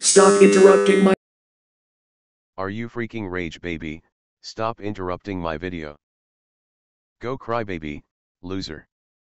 Stop interrupting my Are you freaking rage baby? Stop interrupting my video. Go cry baby, loser.